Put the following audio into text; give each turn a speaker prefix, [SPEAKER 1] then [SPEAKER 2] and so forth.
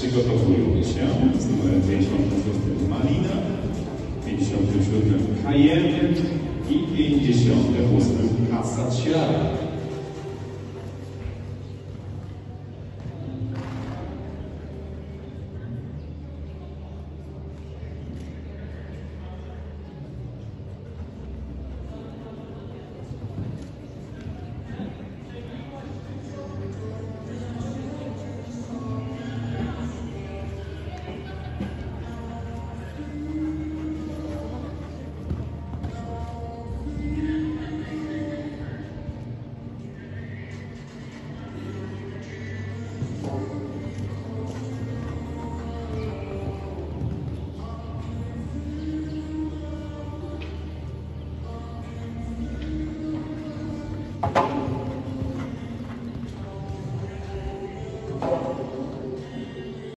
[SPEAKER 1] Przygotowują się z numerem 56 Malina, 57 Cayenne i 58 Casa Ciara.